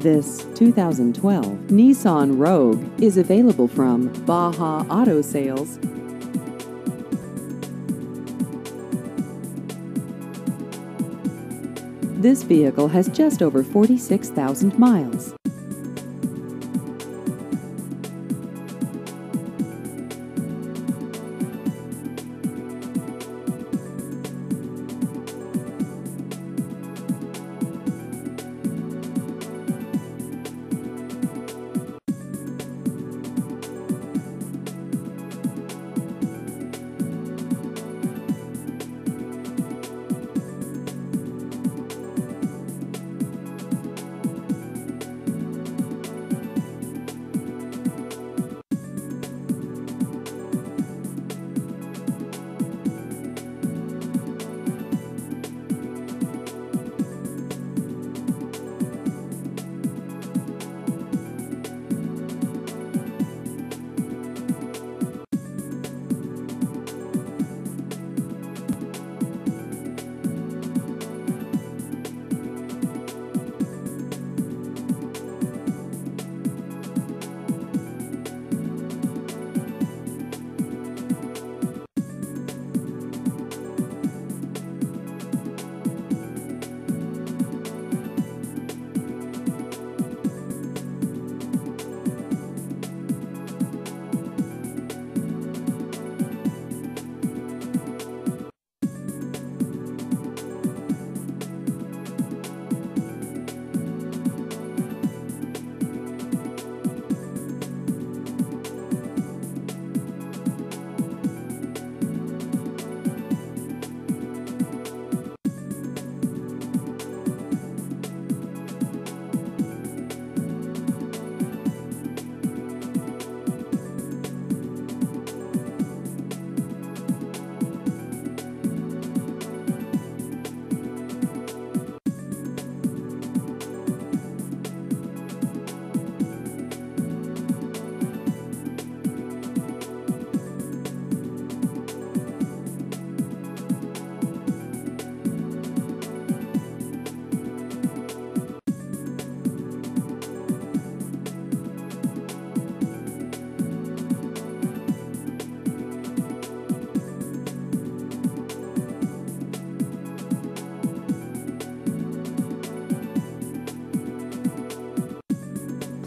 This 2012 Nissan Rogue is available from Baha Auto Sales. This vehicle has just over 46,000 miles.